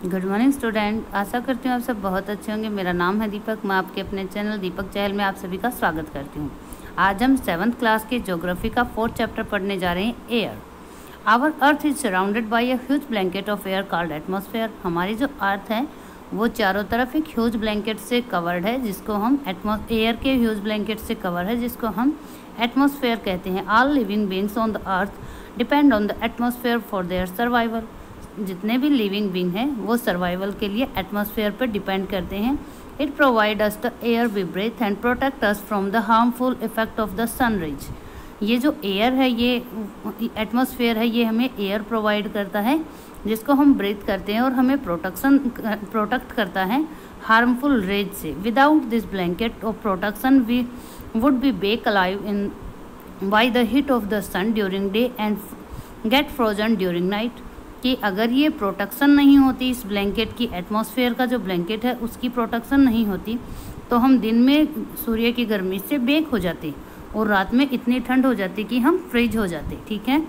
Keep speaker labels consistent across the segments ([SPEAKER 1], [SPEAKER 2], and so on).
[SPEAKER 1] Good morning student आशा करती हूँ आप सब बहुत अच्छे होंगे। मेरा नाम है दीपक। मैं आपके अपने चैनल दीपक चहल में आप सभी का स्वागत करती हूँ। आज हम सेवन्थ क्लास के ज्योग्राफी का फोर्थ चैप्टर पढ़ने जा रहे हैं air our earth is surrounded by a huge blanket of air called atmosphere हमारी जो अर्थ है, वो चारों तरफ़ एक ह्यूज ब्लैंकेट से कवर्ड है, जिसको हम एटमोस एयर के ह्यूज ब्लैंकेट से कवर है, जिसको हम एटमोसफेयर कहते हैं। All living beings on the earth depend on the atmosphere for their survival जितने भी लिविंग बींग हैं, वो सर्वाइवल के लिए एटमॉस्फेयर पर डिपेंड करते हैं। It provide us the air we breathe and protect us from the harmful effect of the sun rays ये जो एयर है, ये एटमॉस्फेयर है, ये हमें एयर प्रोवाइड करता है, जिसको हम ब्रेथ करते हैं और हमें प्रोटेक्शन प्रोटेक्ट करता है हार्मफुल रेज से। Without this blanket of protection we would be bake alive in by the heat of the sun during day and get frozen during night कि अगर ये प्रोटेक्शन नहीं होती इस ब्लैंकेट की एटमॉस्फेयर का, जो ब्लैंकेट है, उसकी प्रोटेक्शन नहीं होती तो हम दिन में सूर्य की गर्मी से बेक हो जाते और रात में इतनी ठंड हो जाती कि हम फ्रिज हो जाते, ठीक है?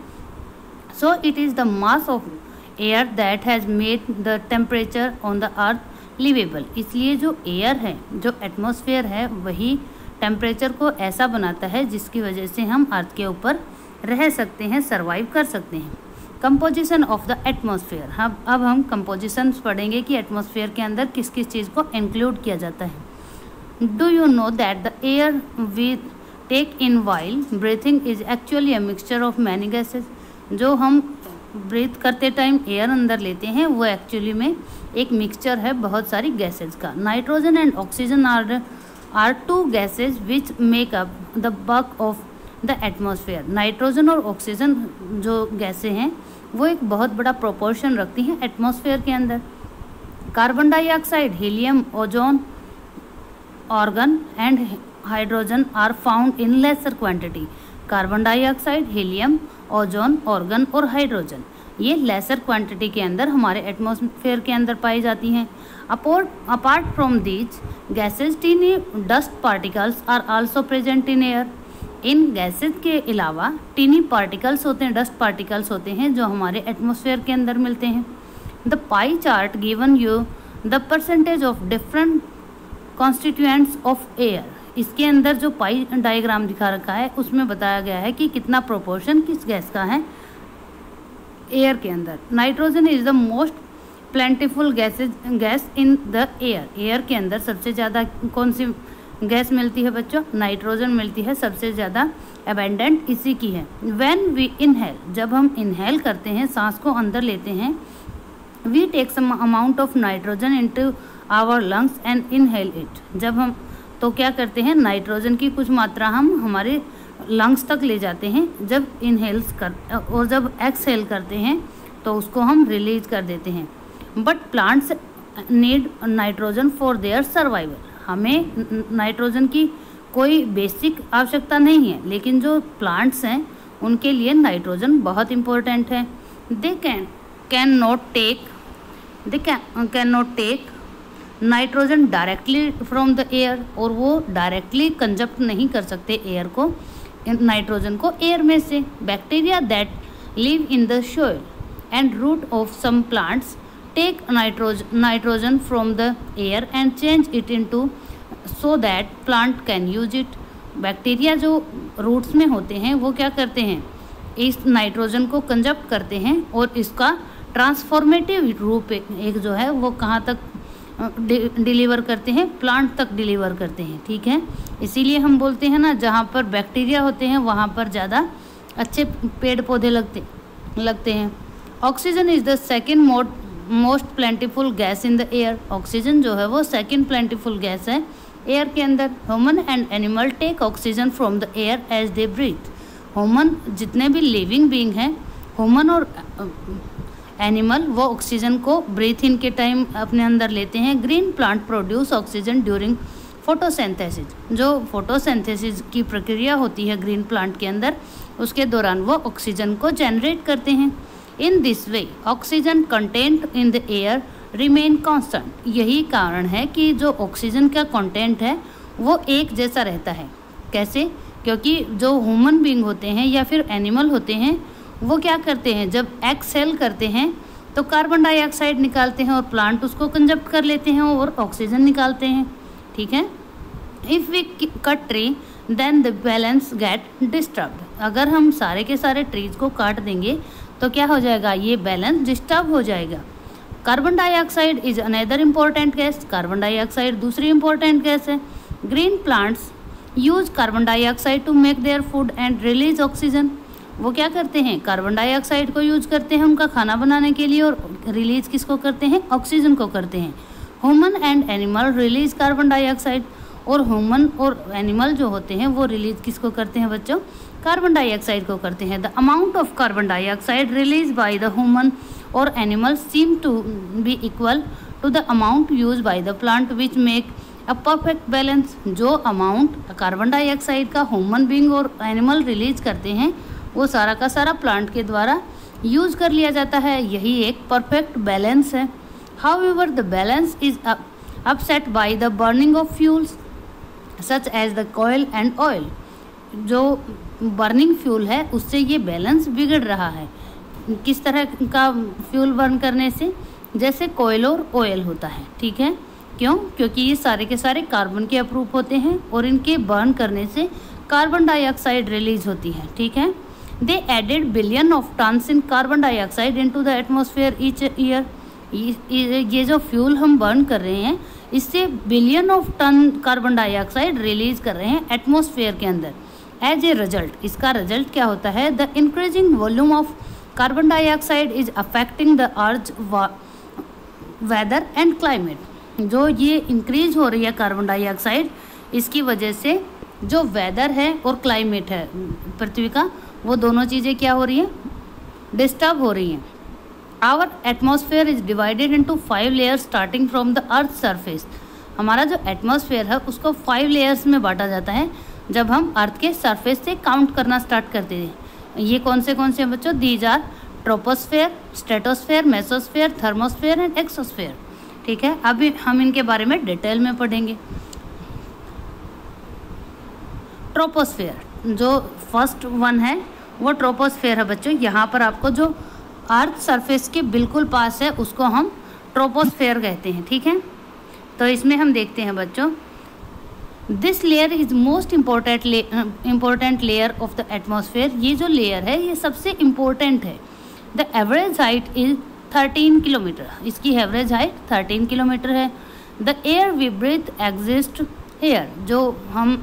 [SPEAKER 1] So it is the mass of air that has made the temperature on the earth livable इसलिए जो एयर है, जो एटमोसफेयर है, वही टेम्परेचर को ऐसा बनाता है जिसकी वजह से हम अर्थ के ऊपर रह सकते हैं सर्वाइव कर सकते हैं। कंपोजिशन ऑफ़ द एटमोसफेयर हम अब हम कंपोजिशन पढ़ेंगे कि एटमोसफेयर के अंदर किस किस चीज़ को इंक्लूड किया जाता है। Do you know that the air we take in while breathing is actually a mixture of many gases जो हम ब्रीथ करते टाइम एयर अंदर लेते हैं, वो एक्चुअली में एक मिक्सचर है बहुत सारी गैसेज का। Nitrogen and oxygen are are two gases which make up the bulk of the atmosphere nitrogen और ऑक्सीजन जो गैसें हैं, वो एक बहुत बड़ा प्रोपोर्शन रखती हैं एटमॉस्फेयर के अंदर. Carbon dioxide helium ozone argon and hydrogen are found in lesser quantity carbon dioxide helium ozone argon और हाइड्रोजन ये लेसर क्वांटिटी के अंदर हमारे एटमॉस्फेयर के अंदर पाई जाती हैं. Apart apart from these gases tiny dust particles are also present in air in gases के अलावा टीनी पार्टिकल्स होते हैं डस्ट पार्टिकल्स होते हैं, जो हमारे एटमोसफेयर के अंदर मिलते हैं। The pie chart given you the percentage of different constituents of air इसके अंदर जो पाई डायग्राम दिखा रखा है, उसमें बताया गया है कि कितना प्रोपोर्शन किस गैस का है एयर के अंदर। Nitrogen is the most plentiful gases gas in the air air के अंदर सबसे ज़्यादा कौन सी गैस मिलती है बच्चों, नाइट्रोजन मिलती है, सबसे ज़्यादा अबेंडेंट इसी की है। वेन वी इनहेल जब हम इनहेल करते हैं, सांस को अंदर लेते हैं we take some amount of nitrogen into our lungs and inhale it जब हम तो क्या करते हैं नाइट्रोजन की कुछ मात्रा हम हमारे लंग्स तक ले जाते हैं, जब इनहेल्स कर, और जब एक्सहेल करते हैं तो उसको हम रिलीज़ कर देते हैं। But plants need nitrogen for their survival हमें नाइट्रोजन की कोई बेसिक आवश्यकता नहीं है, लेकिन जो प्लांट्स हैं, उनके लिए नाइट्रोजन बहुत इम्पोर्टेंट है। They can cannot take they cannot take nitrogen directly from the air और वो डायरेक्टली कंजप्ट नहीं कर सकते एयर को नाइट्रोजन को एयर में से। Bacteria that live in the soil and root of some plants take nitrogen nitrogen from the air and change it into, so that plant can use it. Bacteria जो roots में होते हैं, वो क्या करते हैं? इस नाइट्रोजन को कंजप्ट करते हैं और इसका ट्रांसफॉर्मेटिव रूप एक जो है, वो कहाँ तक डिलीवर करते हैं? प्लांट तक डिलीवर करते हैं, ठीक है? इसीलिए हम बोलते हैं ना, जहाँ पर बैक्टीरिया होते हैं, वहाँ पर ज़्यादा अच्छे पेड़ पौधे लगते लगते हैं। Oxygen is the second mode most plentiful gas in the air. Oxygen जो है वो सेकेंड प्लेंटीफुल गैस है। एयर के अंदर human and animal take oxygen from the air as they breathe. Human जितने भी लिविंग बींग हैं, ह्यूमन और एनिमल वो ऑक्सीजन को ब्रीथ इन के टाइम अपने अंदर लेते हैं। Green plant produce oxygen during photosynthesis. जो फोटोसेंथेसिस की प्रक्रिया होती है ग्रीन प्लांट के अंदर, उसके दौरान वो ऑक्सीजन को जनरेट करते हैं। In this way oxygen content in the air remain constant यही कारण है कि जो ऑक्सीजन का कंटेंट है, वो एक जैसा रहता है। कैसे? क्योंकि जो ह्यूमन बींग होते हैं या फिर एनिमल होते हैं, वो क्या करते हैं? जब एक्सेल करते हैं तो कार्बन डाइऑक्साइड निकालते हैं और प्लांट उसको कंजप्ट कर लेते हैं और ऑक्सीजन निकालते हैं। ठीक है? If we cut tree then the balance get disturb अगर हम सारे के सारे ट्रीज को काट देंगे तो क्या हो जाएगा? ये बैलेंस डिस्टर्ब हो जाएगा। Carbon dioxide is another important gas carbon dioxide दूसरी इम्पोर्टेंट गैस है। Green plants use carbon dioxide to make their food and release oxygen वो क्या करते हैं? कार्बन डाइऑक्साइड को यूज़ करते हैं उनका खाना बनाने के लिए और रिलीज़ किसको करते हैं? ऑक्सीजन को करते हैं। Human and animal release carbon dioxide और ह्यूमन और एनिमल जो होते हैं वो रिलीज़ किसको करते हैं बच्चों? कार्बन डाइऑक्साइड को करते हैं। The amount of carbon dioxide release by the human और animal seem to be equal to the amount use by the plant which make a perfect balance जो अमाउंट कार्बन डाइऑक्साइड का human being और animal release करते हैं, वो सारा का सारा प्लांट के द्वारा यूज़ कर लिया जाता है। यही एक परफेक्ट बैलेंस है। However the balance is upset by the burning of fuels such as the coal and oil जो बर्निंग फ्यूल है, उससे ये बैलेंस बिगड़ रहा है। किस तरह का फ्यूल बर्न करने से? जैसे कोयल और ऑयल होता है, ठीक है? क्यों? क्योंकि ये सारे के सारे कार्बन के अप्रूव होते हैं और इनके बर्न करने से कार्बन डाइऑक्साइड रिलीज़ होती है, ठीक है? They added billion of tons in carbon dioxide into the atmosphere each year ये जो फ्यूल हम बर्न कर रहे हैं, इससे billion of ton carbon dioxide release कर रहे हैं एटमॉस्फेयर के अंदर। एज ए रिज़ल्ट इसका रिज़ल्ट क्या होता है? The increasing volume of carbon dioxide is affecting the earth's weather and climate जो ये इंक्रीज हो रही है कार्बन डाइऑक्साइड इसकी वजह से जो वेदर है और क्लाइमेट है, पृथ्वी का, वो दोनों चीज़ें क्या हो रही हैं? डिस्टर्ब हो रही हैं। Our atmosphere is divided into five layer starting from the earth surface हमारा जो एटमोसफेयर है, उसको फाइव लेयर्स में बांटा जाता है। जब हम अर्थ के सरफेस से काउंट करना स्टार्ट करते हैं। ये कौन से कौन से हैं बच्चों? These are troposphere stratosphere mesosphere, thermosphere and exosphere. ठीक है? अभी हम इनके बारे में डिटेल में पढ़ेंगे। ट्रोपोस्फेयर, जो फ़र्स्ट वन है, वो ट्रोपोस्फेयर है बच्चों। यहाँ पर आपको जो अर्थ सरफेस के बिल्कुल पास है, उसको हम ट्रोपोस्फेयर कहते हैं। ठीक है? तो इसमें हम देखते हैं बच्चों। This layer is most important important layer of the atmosphere ये जो लेयर है, ये सबसे इम्पोर्टेंट है। The average height is thirteen kilometre इसकी एवरेज हाइट थर्टीन किलोमीटर है। The air we breathe exist air जो हम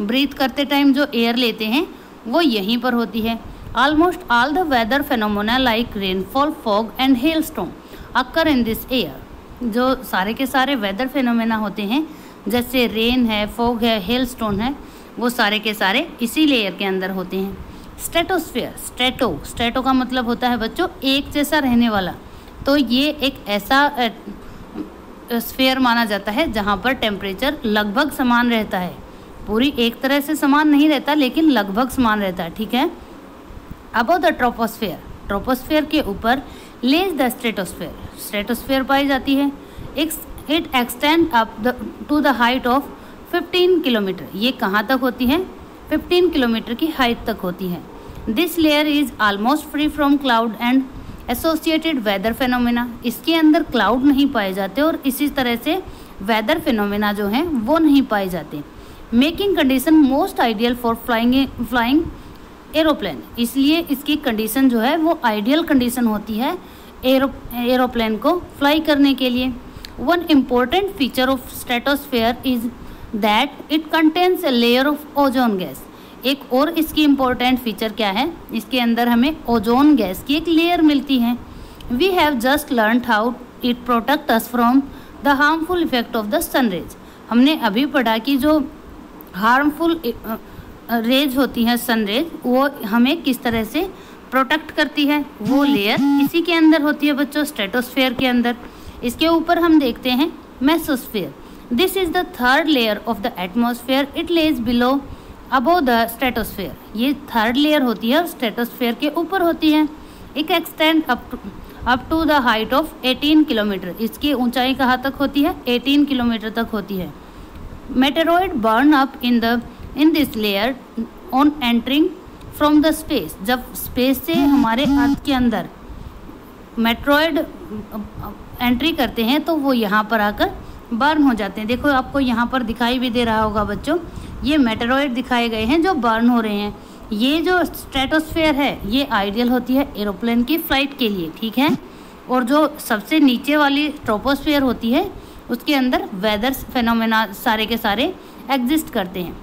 [SPEAKER 1] ब्रीथ करते टाइम जो एयर लेते हैं, वो यहीं पर होती है। Almost all the weather phenomena like rainfall fog and hailstorm occur in this air जो सारे के सारे वेदर फेनोमेना होते हैं जैसे रेन है फोग है हेल स्टोन है, वो सारे के सारे इसी लेयर के अंदर होते हैं। स्टेटोस्फेयर स्टेटो स्टेटो का मतलब होता है बच्चों, एक जैसा रहने वाला। तो ये एक ऐसा स्फेयर माना जाता है जहाँ पर टेम्परेचर लगभग समान रहता है। पूरी एक तरह से समान नहीं रहता, लेकिन लगभग समान रहता है, ठीक है? अबो द ट्रोपोस्फेयर ट्रोपोस्फेयर के ऊपर लेज द स्ट्रेटोस्फेयर स्ट्रेटोस्फेयर पाई जाती है। It extend up to the height of 15 kilometre ये कहाँ तक होती है? 15 किलोमीटर की हाइट तक होती है। This layer is almost free from cloud and associated weather phenomena इसके अंदर क्लाउड नहीं पाए जाते और इसी तरह से वेदर फेनोमेना जो हैं, वो नहीं पाए जाते। Making condition most ideal for flying flying aeroplane इसलिए इसकी कंडीशन जो है, वो आइडियल कंडीशन होती है एरो एरोप्लेन को फ्लाई करने के लिए। One important feature of stratosphere is that it contains a layer of ozone gas एक और इसकी इम्पोर्टेंट फीचर क्या है? इसके अंदर हमें ओजोन गैस की एक लेयर मिलती है। We have just learn how it protect us from the harmful effect of the sun rays हमने अभी पढ़ा कि जो हार्मफुल रेज होती हैं सन रेज वो हमें किस तरह से प्रोटेक्ट करती है? वो लेयर इसी के अंदर होती है बच्चों स्टेटोस्फेयर के अंदर। इसके ऊपर हम देखते हैं mesosphere this is the third layer of the atmosphere it lies below above the stratosphere ये थर्ड लेयर होती है और स्टेटोस्फेयर के ऊपर होती है. एक extend up to up to the height of 18 kilometre इसकी ऊंचाई कहाँ तक होती है? 18 किलोमीटर तक होती है. Meteoroid burn up in the in this layer on entering from the space जब स्पेस से हमारे अर्थ के अंदर मेट्रॉयड एंट्री करते हैं तो वो यहाँ पर आकर बर्न हो जाते हैं। देखो, आपको यहाँ पर दिखाई भी दे रहा होगा बच्चों, ये मेटेरॉयड दिखाए गए हैं जो बर्न हो रहे हैं। ये जो स्ट्रेटोस्फेयर है, ये आइडियल होती है एरोप्लेन की फ़्लाइट के लिए, ठीक है? और जो सबसे नीचे वाली ट्रोपोस्फेयर होती है, उसके अंदर वेदर फेनोमेना सारे के सारे एग्जिस्ट करते हैं।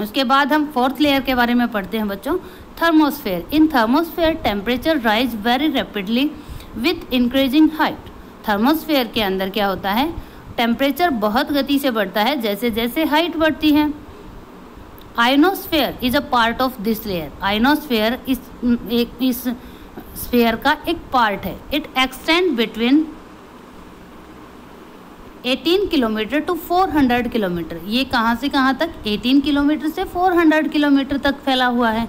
[SPEAKER 1] उसके बाद हम फोर्थ लेयर के बारे में पढ़ते हैं बच्चों। Thermosphere in thermosphere temperature rise very rapidly with increasing height thermosphere के अंदर क्या होता है? टेम्परेचर बहुत गति से बढ़ता है, जैसे जैसे हाइट बढ़ती है। Ionosphere is a part of this layer. Ionosphere इस, एक, इस स्फेयर का एक पार्ट है। It extend between 18 kilometre to 400 kilometre. ये कहाँ से कहाँ तक? 18 किलोमीटर से 400 किलोमीटर तक फैला हुआ है।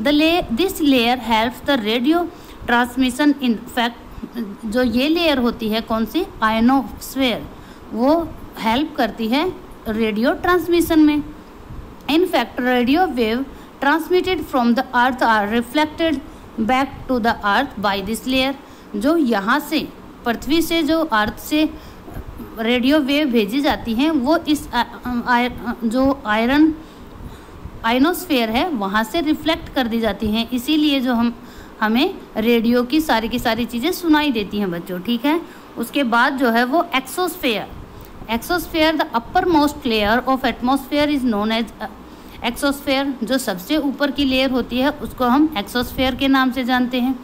[SPEAKER 1] द ले, this layer help the radio transmission in fact जो ये लेयर होती है कौन सी? आयनोस्फेयर वो हेल्प करती है रेडियो ट्रांसमिशन में. In fact radio wave transmitted from the earth are reflected back to the earth by this layer जो यहाँ से पृथ्वी से जो अर्थ से रेडियो वेव भेजी जाती हैं वो इस आ, आ, जो आयरन आइनोस्फेयर है वहाँ से रिफ्लेक्ट कर दी जाती हैं। इसीलिए जो हम हमें रेडियो की सारी की सारी चीज़ें सुनाई देती हैं बच्चों, ठीक है? उसके बाद जो है वो exosphere exosphere the uppermost layer of atmosphere is known as exosphere जो सबसे ऊपर की लेयर होती है, उसको हम एक्सोस्फेयर के नाम से जानते हैं।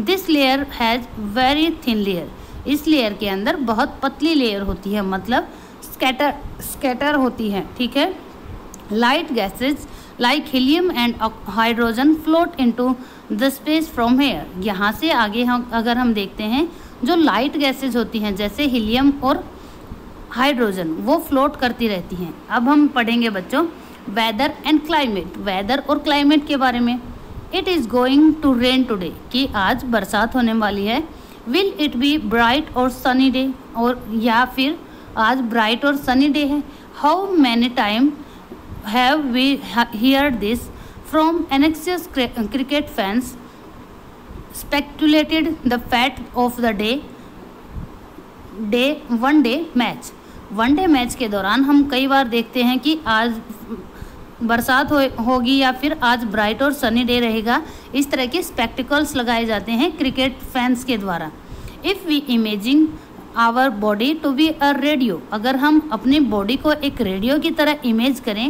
[SPEAKER 1] This layer has very thin layer इस लेयर के अंदर बहुत पतली लेयर होती है मतलब स्कैटर स्कैटर होती है, ठीक है? Light gases like helium and hydrogen float into the space from here यहाँ से आगे हम, अगर हम देखते हैं, जो लाइट गैसेज होती हैं, जैसे हीलियम और हाइड्रोजन वो फ्लोट करती रहती हैं। अब हम पढ़ेंगे बच्चों वेदर एंड क्लाइमेट वेदर और क्लाइमेट के बारे में। It is going to rain today कि आज बरसात होने वाली है। विल इट बी ब्राइट और सनी डे और, या फिर, आज ब्राइट और सनी डे है। How many time have we hear this from anxious cricket fans speculated the fate of the day day one day match one day match के दौरान हम कई बार देखते हैं कि आज बरसात हो, होगी या फिर आज ब्राइट और सनी डे रहेगा। इस तरह के स्पेक्टिकल्स लगाए जाते हैं क्रिकेट फैंस के द्वारा। If we imagine our body to be a radio अगर हम अपनी बॉडी को एक रेडियो की तरह इमेज करें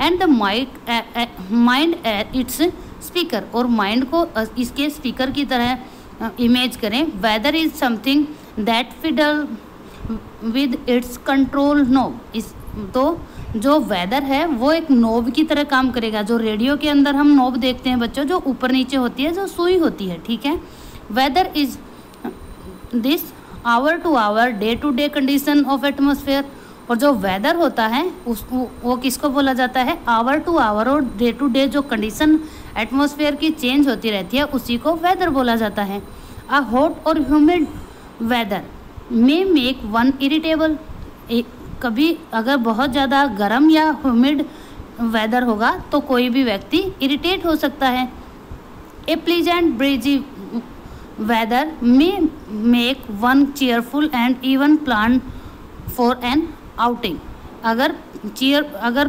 [SPEAKER 1] and the mic mind its speaker और माइंड को इसके स्पीकर की तरह इमेज करें. Weather is something that fiddle with its control knob इस तो जो वेदर है, वो एक नोब की तरह काम करेगा. जो रेडियो के अंदर हम नोब देखते हैं बच्चों, जो ऊपर नीचे होती है, जो सुई होती है, ठीक है? Weather is this hour to hour day to day condition of atmosphere और जो वेदर होता है, उस, वो किसको बोला जाता है? आवर टू आवर और डे टू डे जो कंडीशन एटमोसफेयर की चेंज होती रहती है, उसी को वेदर बोला जाता है। अ हॉट और humid weather may make one irritable कभी अगर बहुत ज़्यादा गर्म या ह्यूमिड वेदर होगा तो कोई भी व्यक्ति इरिटेट हो सकता है। A pleasant breezy weather may make one cheerful and even plan for an outing अगर चेयर अगर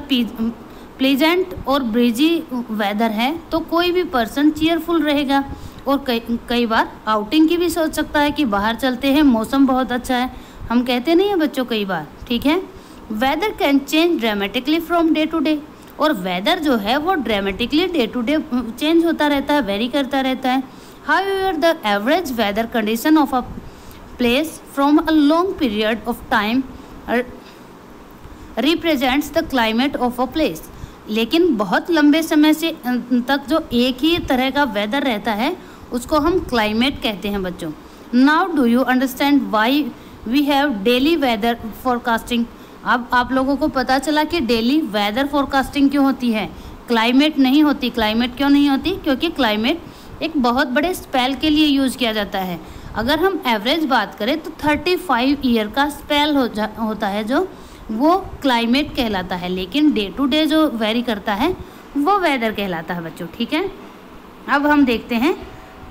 [SPEAKER 1] प्लीजेंट और ब्रिजी वेदर है तो कोई भी पर्सन चेयरफुल रहेगा। और कई कई बार आउटिंग की भी सोच सकता है कि बाहर चलते हैं मौसम बहुत अच्छा है। हम कहते नहीं हैं बच्चों कई बार ठीक है? Weather can change dramatically from day to day और वेदर जो है वो dramatically day to day change होता रहता है वेरी करता रहता है। However, the average weather condition of a place from a long period of time represents the climate of a place लेकिन बहुत लंबे समय से तक जो एक ही तरह का वेदर रहता है, उसको हम क्लाइमेट कहते हैं बच्चों। Now do you understand why we have daily weather forecasting अब आप लोगों को पता चला कि डेली वेदर फोरकास्टिंग क्यों होती है? क्लाइमेट नहीं होती। क्लाइमेट क्यों नहीं होती? क्योंकि क्लाइमेट एक बहुत बड़े स्पेल के लिए यूज़ किया जाता है। अगर हम एवरेज बात करें तो थर्टी फाइव ईयर का स्पेल हो जा, होता है जो वो क्लाइमेट कहलाता है, लेकिन डे टू डे जो वेरी करता है, वो वेदर कहलाता है बच्चों, ठीक है? अब हम देखते हैं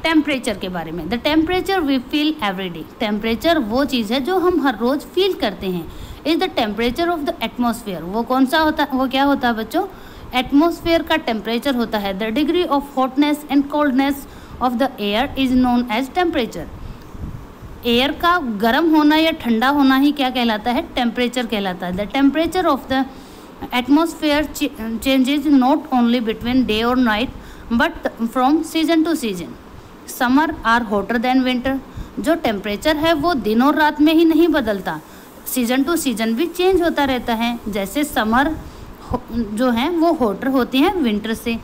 [SPEAKER 1] टेम्परेचर के बारे में। The temperature we feel every day temperature वो चीज़ है जो हम हर रोज़ फील करते हैं। Is the temperature of the atmosphere वो कौन सा होता, वो क्या होता है बच्चों? एटमोसफियर का टेम्परेचर होता है। The degree of hotness and coldness of the air is known as temperature air का गर्म होना या ठंडा होना ही क्या कहलाता है? टेम्परेचर कहलाता है। The temperature of the atmosphere changes not only between day और night but from season to season summer are hotter than winter जो टेम्परेचर है, वो दिन और रात में ही नहीं बदलता। सीज़न टू सीज़न भी चेंज होता रहता है। जैसे समर जो हैं, वो होटर होती हैं विंटर से।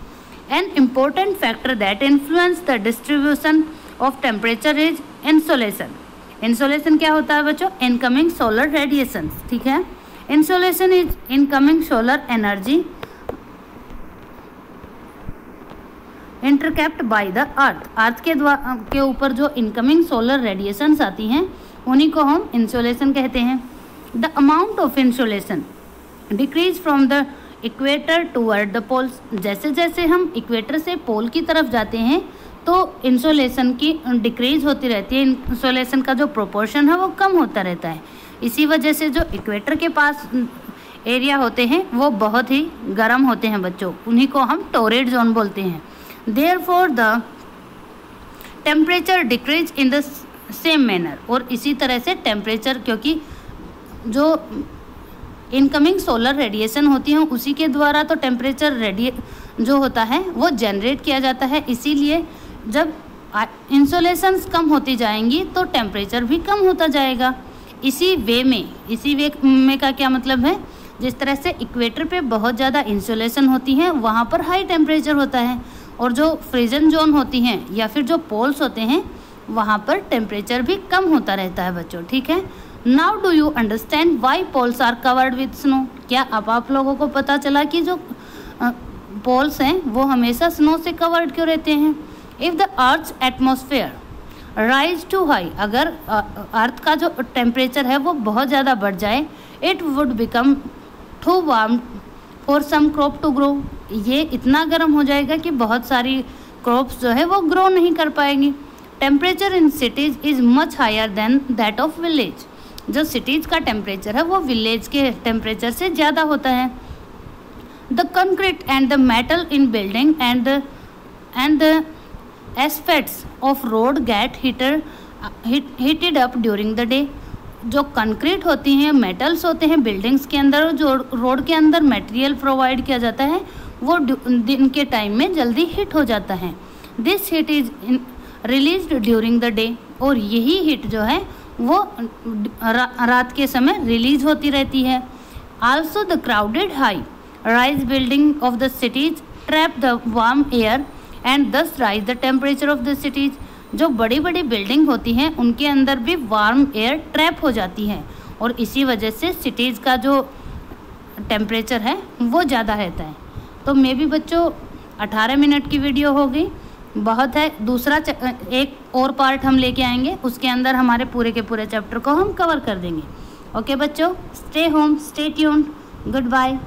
[SPEAKER 1] An important factor that influence the distribution of temperature is insolation insolation क्या होता है बच्चों? इनकमिंग सोलर रेडिएशन ठीक है? Insolation is incoming solar energy intercept by the earth earth के द्वारा के ऊपर जो इनकमिंग सोलर रेडिएशंस आती हैं, उन्हीं को हम इंसोलेशन कहते हैं। The amount of insolation decrease from the equator toward the poles जैसे जैसे हम इक्वेटर से पोल की तरफ़ जाते हैं तो इंसोलेशन की डिक्रीज होती रहती है। इंसोलेशन का जो प्रोपोर्शन है, वो कम होता रहता है। इसी वजह से जो इक्वेटर के पास एरिया होते हैं, वो बहुत ही गर्म होते हैं बच्चों। उन्हीं को हम टोरेड जोन बोलते हैं। Therefore the temperature decrease in the same manner और इसी तरह से टेम्परेचर क्योंकि जो इनकमिंग सोलर रेडिएशन होती है, उसी के द्वारा तो टेम्परेचर रेडिए जो होता है, वो जनरेट किया जाता है। इसीलिए जब इंसोलेशंस कम होती जाएँगी तो टेम्परेचर भी कम होता जाएगा। इसी वे में, इसी वे में का क्या मतलब है? जिस तरह से इक्वेटर पे बहुत ज़्यादा इंसोलेशन होती है, वहाँ पर हाई टेम्परेचर होता है। और जो फ्रीजन जोन होती हैं, या फिर जो पोल्स होते हैं, वहाँ पर टेम्परेचर भी कम होता रहता है बच्चों, ठीक है? Now do you understand why poles are covered with snow क्या अब आप लोगों को पता चला कि जो पोल्स हैं, वो हमेशा स्नो से कवर्ड क्यों रहते हैं? If the earth atmosphere rise to high अगर अर्थ का जो टेम्परेचर है वो बहुत ज़्यादा बढ़ जाए it would become too warm for some crop to grow ये इतना गर्म हो जाएगा कि बहुत सारी क्रॉप्स जो है वो ग्रो नहीं कर पाएँगी। Temperature in cities is much higher than that of village जो सिटीज़ का टेम्परेचर है वो विलेज के टेम्परेचर से ज़्यादा होता है। The concrete and the metal in building and and the aspects of road get heater heated up during the day जो कंक्रीट होती हैं मेटल्स होते हैं बिल्डिंग्स के अंदर जो रोड के अंदर मटेरियल प्रोवाइड किया जाता है वो दिन के टाइम में जल्दी हिट हो जाता है। This heat is release during the day और यही हीट जो है वो रा, रात के समय रिलीज़ होती रहती है। Also the crowded high rise building of the cities trap the warm air and thus rise the temperature of the cities जो बड़ी बड़ी बिल्डिंग होती हैं, उनके अंदर भी वार्म एयर ट्रैप हो जाती है। और इसी वजह से सिटीज़ का जो टेम्परेचर है, वो ज़्यादा रहता है। तो मे भी बच्चों 18 मिनट की वीडियो हो गई। बहुत है। दूसरा एक और पार्ट हम लेके आएँगे। उसके अंदर हमारे पूरे के पूरे चैप्टर को हम कवर कर देंगे। ओके बच्चों stay home stay tuned good bye